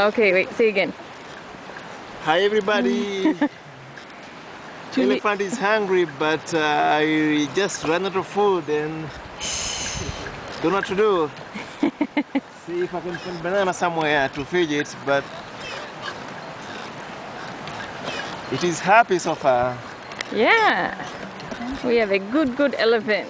Okay, wait, say again. Hi everybody. Elephant is hungry, but uh, I just ran out of food and don't know what to do. See if I can find banana somewhere to feed it, but it is happy so far. Yeah, we have a good, good elephant.